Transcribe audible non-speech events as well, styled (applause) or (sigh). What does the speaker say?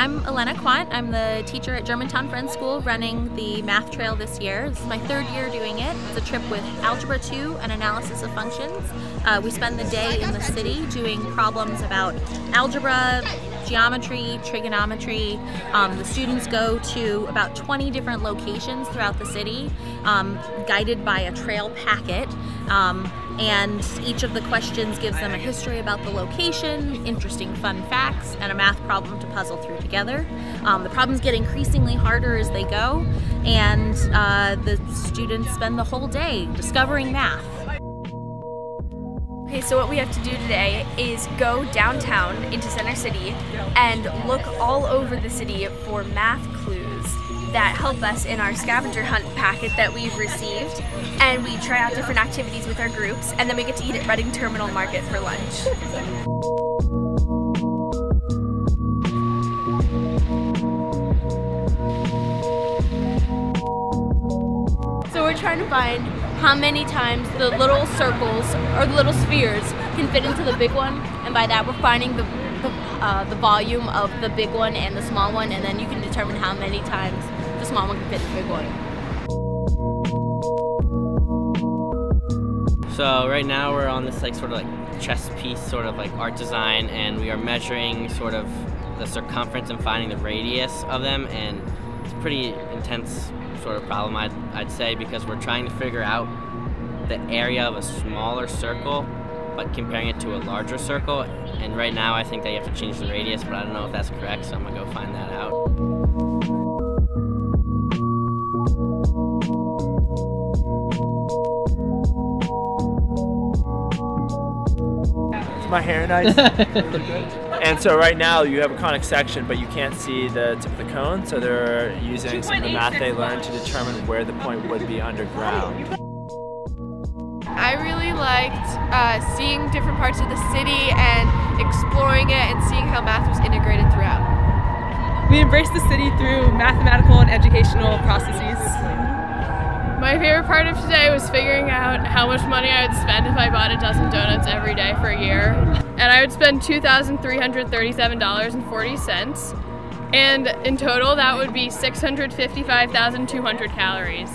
I'm Elena Quant. I'm the teacher at Germantown Friends School running the math trail this year. This is my third year doing it. It's a trip with Algebra 2 and Analysis of Functions. Uh, we spend the day in the city doing problems about algebra, geometry, trigonometry. Um, the students go to about 20 different locations throughout the city, um, guided by a trail packet. Um, and each of the questions gives them a history about the location, interesting fun facts, and a math problem to puzzle through together. Um, the problems get increasingly harder as they go, and uh, the students spend the whole day discovering math. Okay, so what we have to do today is go downtown into Center City and look all over the city for math clues that help us in our scavenger hunt packet that we've received. And we try out different activities with our groups, and then we get to eat at Reading Terminal Market for lunch. So we're trying to find how many times the little circles or the little spheres can fit into the big one, and by that we're finding the the, uh, the volume of the big one and the small one, and then you can determine how many times the small one can fit the big one. So right now we're on this like sort of like chess piece, sort of like art design, and we are measuring sort of the circumference and finding the radius of them, and it's a pretty intense sort of problem I'd, I'd say because we're trying to figure out the area of a smaller circle but comparing it to a larger circle and right now I think that you have to change the radius but I don't know if that's correct so I'm gonna go find that out. my hair nice? (laughs) and so right now you have a conic section, but you can't see the tip of the cone, so they're using some of the math they learned to determine where the point would be underground. I really liked uh, seeing different parts of the city and exploring it and seeing how math was integrated throughout. We embraced the city through mathematical and educational processes. My favorite part of today was figuring out how much money I would spend if I bought a dozen donuts every day for a year. And I would spend $2,337.40. And in total, that would be 655,200 calories.